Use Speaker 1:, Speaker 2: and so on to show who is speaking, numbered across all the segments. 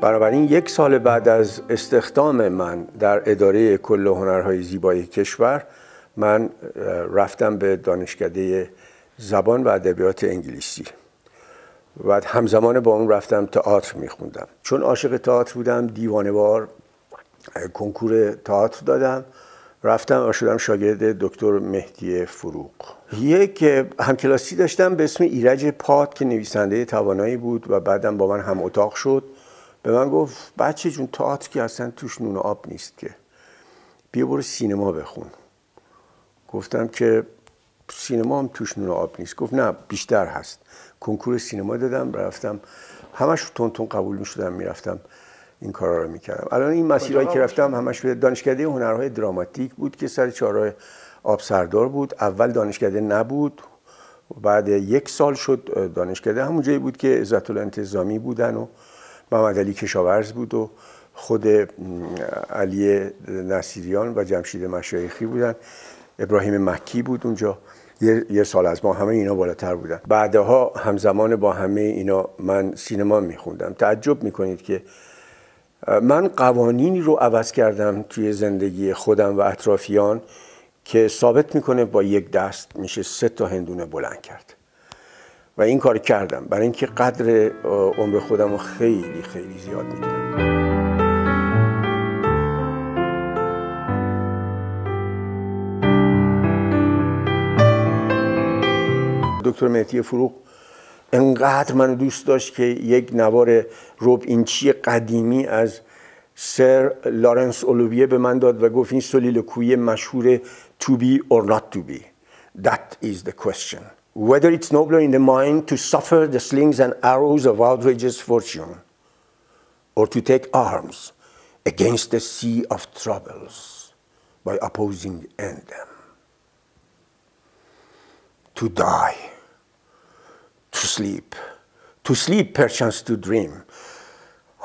Speaker 1: بنابراین یک سال بعد از استخدام من در اداره کل هنرهای زیبای کشور من رفتم به دانشکده زبان و ادبیات انگلیسی و همزمان با اون رفتم تئاتر میخوندم. چون عاشق تئاتر بودم دیوانوار کنکور تئاتر دادم. رفتم و شدم شاگرد دکتر مهدی فروغ. یک همکلاسی داشتم به اسم ایرج پاد که نویسنده توانایی بود و بعدم با من هم اتاق شد. به من گفت بچه جون تئاتر که اصلا توش نون آب نیست که. بیا برو سینما بخون. گفتم که سینما هم توش نون آب نیست. گفت نه بیشتر هست. کنکور سینما دادم رفتم. همش تون تون قبول می شدم می‌رفتم این کارا رو می‌کردم. الان این مسیرهایی که رفتم همش به دانشکده هنرهای دراماتیک بود که سر چهارراه آب سردار بود. اول دانشکده نبود. بعد یک سال شد دانشکده. همون جایی بود که عزت انتظامی بودن و محمد علی کشاورز بود و خود علی نصیریان و جمشید مشایخی بودن. ابراهیم مکی بود اونجا. یه سال از ما همه اینا بالاتر بودن. بعدها همزمان با همه اینا من سینما میخوندم. تعجب می‌کنید که من قوانینی رو عوض کردم توی زندگی خودم و اطرافیان که ثابت می‌کنه با یک دست میشه سه تا هندونه بلند کرد. و این کار کردم. برای اینکه قدر عمر خودم رو خیلی خیلی زیاد می‌دونم. دکتر مهدی فروغ انقدر منو دوست داشت که یک نوار روب اینچی قدیمی از سر لارنس اولویه به من داد و گفت این سلیلوکوی مشهور to be or not to be. That is the question. whether it's nobler in the mind to suffer the slings and arrows of outrageous fortune or to take arms against the sea of troubles by opposing end them to die to sleep. To sleep, perchance to dream.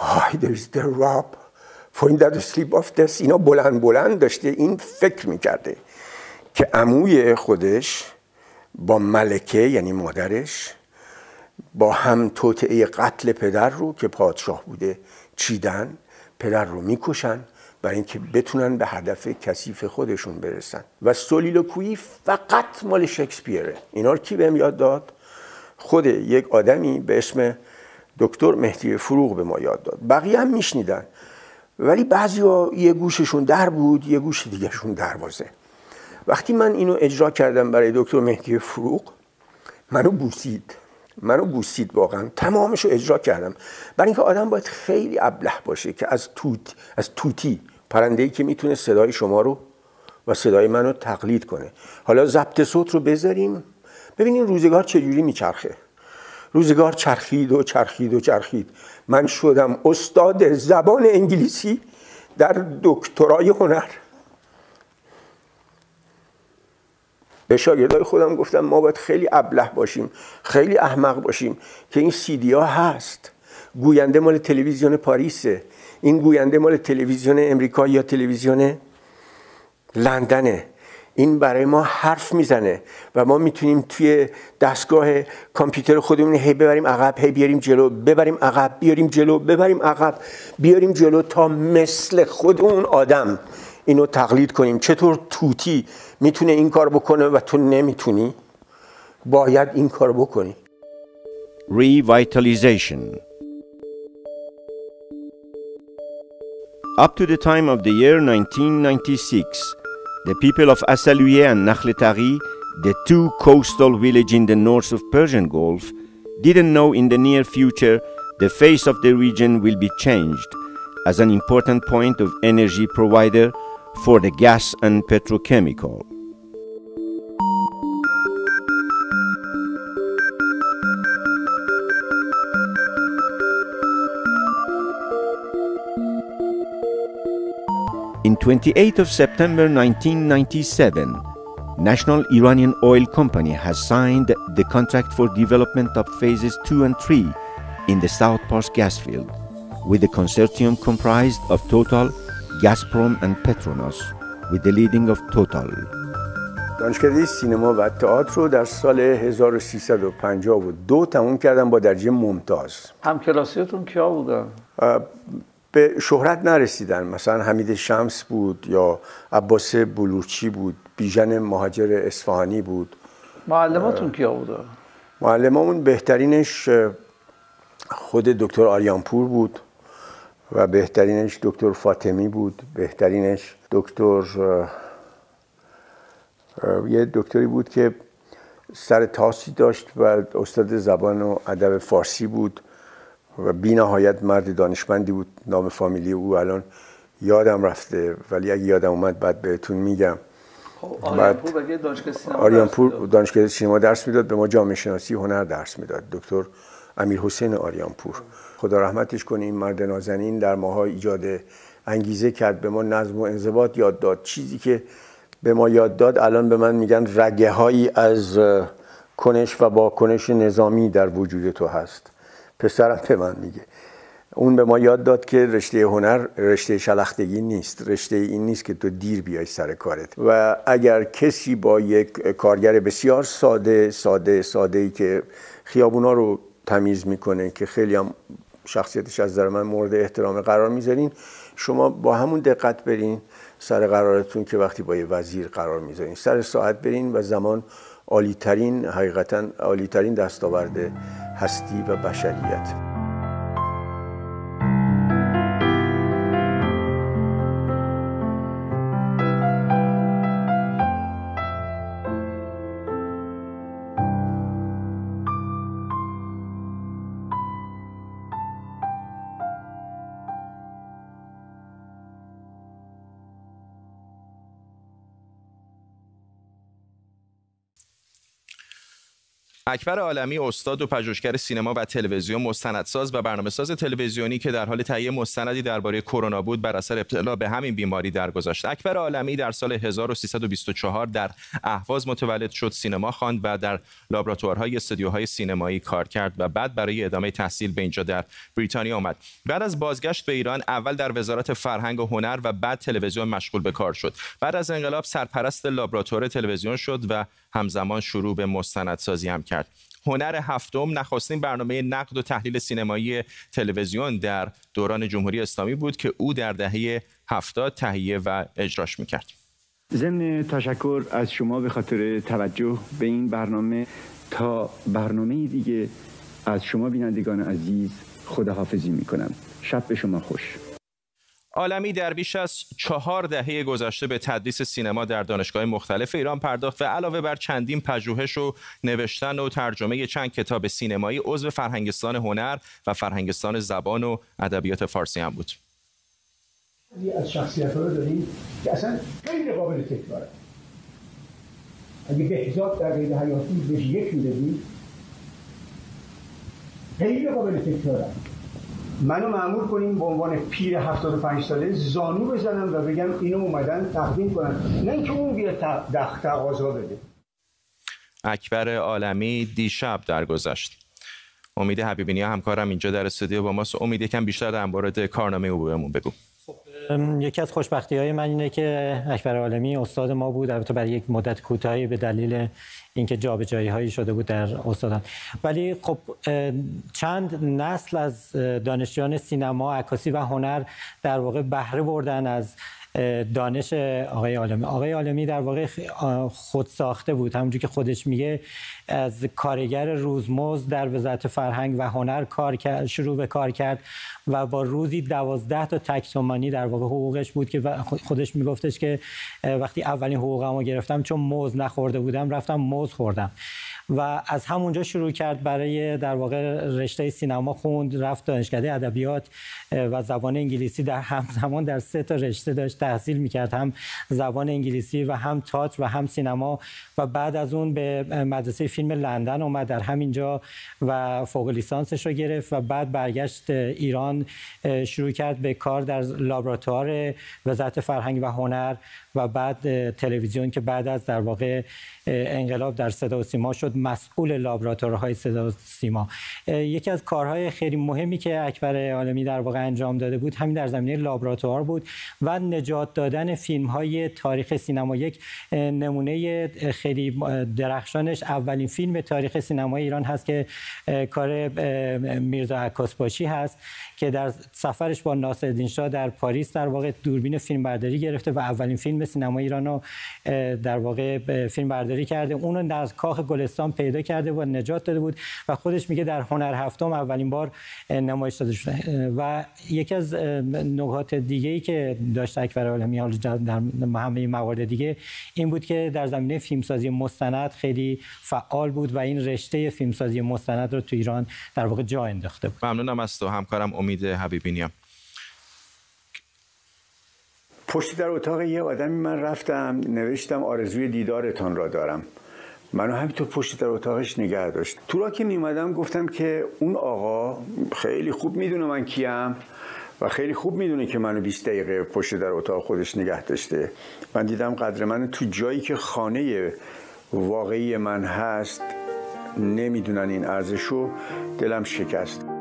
Speaker 1: Oh, there is the rob. For in that sleep of death اینا بلند بلند داشته این فکر میکرده که عموی خودش با ملکه یعنی مادرش با هم توطئه قتل پدر رو که پادشاه بوده چیدن پدر رو می‌کشن برای اینکه بتونن به هدف کثیف خودشون برسن. و soliloquy فقط مال شکسپیره. اینا رو کی بهم یاد داد؟ خود یک آدمی به اسم دکتر مهدی فروغ به ما یاد داد. بقیه هم میشنیدن. ولی بعضی ها یه گوششون در بود یه گوش دیگهشون دروازه. وقتی من اینو اجرا کردم برای دکتر مهدی فروغ منو بوسید. منو بوسید واقعا. تمامش رو اجرا کردم. برای اینکه آدم باید خیلی ابله باشه که از توت از توتی پرنده ای که می‌تونه صدای شما رو و صدای منو تقلید کنه. حالا ضبط صوت رو بذاریم. ببینین روزگار چجوری میچرخه. روزگار چرخید و چرخید و چرخید. من شدم استاد زبان انگلیسی در دکترای هنر. به شاگردای خودم گفتم ما باید خیلی ابله باشیم خیلی احمق باشیم که این سیدی ها هست. گوینده مال تلویزیون پاریسه. این گوینده مال تلویزیون امریکا یا تلویزیون لندنه. این برای ما حرف می‌زنه و ما می‌تونیم توی دستگاه کامپیوتر خودمون هی ببریم عقب هی بیاریم جلو ببریم عقب بیاریم جلو ببریم عقب بیاریم جلو تا مثل خود اون آدم. اینو تقلید کنیم چطور توتی میتونه این کار بکنه و تو نمیتونی باید این کار بکنی
Speaker 2: Revitalization Up to the time of the year 1996 The people of Asaluye and Nakhletari, the two coastal villages in the north of Persian Gulf, didn't know in the near future the face of the region will be changed as an important point of energy provider for the gas and petrochemical. In 28th of September 1997, National Iranian Oil Company has signed the contract for development of phases 2 and 3 in the South Pars gas field, with the consortium comprised of Total, Gazprom and Petronas, with the leading of Total.
Speaker 1: دانشکده سینما و تئاتر رو در سال 1352 تموم کردم با درجه ممتاز
Speaker 3: هم کلاسیتون کیا بودن؟
Speaker 1: به شهرت نرسیدن مثلا حمید شمس بود یا عباس بلورچی بود بیژن مهاجر اصفهانی بود
Speaker 3: معلماتون کیا بودن؟
Speaker 1: معلمامون بهترینش خود دکتر آریانپور بود و بهترینش دکتر فاطمی بود. بهترینش دکتر یه دکتری بود که سر تاسی داشت و استاد زبان و ادب فارسی بود و بی نهایت مرد دانشمندی بود. نام فامیلی او الان یادم رفته ولی اگه یادم اومد بعد بهتون میگم.
Speaker 3: آریانپور دانشگاه سینما
Speaker 1: سینما درس می‌داد به ما جامعه شناسی هنر درس می‌داد. دکتر امیر حسین آریانپور. خدا رحمتش کنه این مرد نازنین در ماها ایجاد انگیزه کرد به ما نظم و انضباط یاد داد. چیزی که به ما یاد داد الان به من میگن رگه هایی از کنش و با کنش نظامی در وجود تو هست. پسرم به من میگه. اون به ما یاد داد که رشته هنر رشته شلختگی نیست. رشته این نیست که تو دیر بیای سر کارت. و اگر کسی با یک کارگر بسیار ساده ساده ساده ای که خیابونا رو تمیز می‌کنه که خیلی هم شخصیتش از نظر من مورد احترام قرار می‌ذارین. شما با همون دقت برین سر قرارتون که وقتی با یه وزیر قرار می‌ذارین. سر ساعت برین و زمان عالیترین حقیقتا عالیترین دستاورد هستی و بشریت.
Speaker 4: اکبر عالمی استاد و پژوهشگر سینما و تلویزیون مستندساز و برنامه‌ساز تلویزیونی که در حال تهیه مستندی درباره کرونا بود بر اثر ابتلا به همین بیماری درگذشت. اکبر عالمی در سال 1324 در اهواز متولد شد سینما خواند و در لابراتوارهای استودیوهای سینمایی کار کرد و بعد برای ادامه تحصیل به اینجا در بریتانیا آمد. بعد از بازگشت به ایران اول در وزارت فرهنگ و هنر و بعد تلویزیون مشغول به کار شد. بعد از انقلاب سرپرست لابراتوار تلویزیون شد و همزمان شروع به مستندسازی هم کرد. هنر هفتم نخستین برنامه نقد و تحلیل سینمایی تلویزیون در دوران جمهوری اسلامی بود که او در دهه هفتاد تهیه و اجراش می‌کرد.
Speaker 5: ضمن تشکر از شما به خاطر توجه به این برنامه تا برنامه دیگه از شما بینندگان عزیز خداحافظی می‌کنم. شب به شما خوش.
Speaker 4: عالمی در بیش از چهار دهه گذشته به تدریس سینما در دانشگاه مختلف ایران پرداخت و علاوه بر چندین پژوهش و نوشتن و ترجمه چند کتاب سینمایی عضو فرهنگستان هنر و فرهنگستان زبان و ادبیات فارسی هم بود.
Speaker 6: از شخصیت ها رو داریم که اصلا غیر قابل تکراره اگه بهزاد در غیر حیاتی بهش یک می‌دادی غیر قابل تکراره منو معمول کنیم به عنوان پیر 75 ساله زانو بزنم و بگم اینو اومدن تقدیم کنن. نه اینکه اون بیاد تقاضا بده.
Speaker 4: اکبر عالمی دیشب درگذشت. امید حبیبینی همکارم اینجا در استودیو با ماست. امید یکم بیشتر در مورد کارنامه او بهمون بگو.
Speaker 7: یکی از خوشبختی های من اینه که اکبر عالمی استاد ما بود البته برای یک مدت کوتاهی به دلیل اینکه جابجایی هایی شده بود در استادان. ولی خب چند نسل از دانشجویان سینما عکاسی و هنر در واقع بهره بردن از دانش آقای عالمی. آقای عالمی در واقع خود ساخته بود. همونجور که خودش میگه از کارگر روزمز در وزارت فرهنگ و هنر کار کرد شروع به کار کرد و با روزی دوازده تا تک تومانی در واقع حقوقش بود که خودش میگفتش که وقتی اولین حقوقمو گرفتم چون موز نخورده بودم رفتم موز خوردم. و از همونجا شروع کرد برای در واقع رشته سینما خوند رفت دانشکده ادبیات و زبان انگلیسی در همزمان در سه تا رشته داشت تحصیل می‌کرد هم زبان انگلیسی و هم تئاتر و هم سینما. و بعد از اون به مدرسه فیلم لندن اومد در همینجا و فوق لیسانسش رو گرفت و بعد برگشت ایران شروع کرد به کار در لابراتوار وزارت فرهنگ و هنر و بعد تلویزیون که بعد از در واقع انقلاب در صدا و سیما شد. مسئول لابراتورهای صدا سیما. یکی از کارهای خیلی مهمی که اکبر عالمی در واقع انجام داده بود همین در زمینه لابراتوار بود و نجات دادن فیلم های تاریخ سینما. یک نمونه خیلی درخشانش اولین فیلم تاریخ سینما ایران هست که کار میرزا عکاسباشی هست که در سفرش با ناصرالدین شاه در پاریس در واقع دوربین فیلم برداری گرفته و اولین فیلم سینما ایران رو در واقع فیلم برداری کرده. اونو در کاخ گلستان پیدا کرده و نجات داده بود و خودش میگه در هنر هفتم اولین بار نمایش داده شده. و یکی از نکات دیگه ای که داشت اکبر عالمی در همه موارد دیگه این بود که در زمینه فیلمسازی مستند خیلی فعال بود و این رشته فیلمسازی مستند رو تو ایران در واقع جا انداخته بود.
Speaker 4: ممنونم از تو. همکارم امید حبیبینیام
Speaker 1: پشت در اتاق یه آدمی من رفتم نوشتم آرزوی دیدارتان را دارم. منو همینطور پشت در اتاقش نگه داشت. تو را که میمدم گفتم که اون آقا خیلی خوب می‌دونه من کیم و خیلی خوب می‌دونه که منو 20 دقیقه پشت در اتاق خودش نگه داشته. من دیدم قدر من تو جایی که خانه واقعی من هست نمی‌دونن این ارزشو. دلم شکست.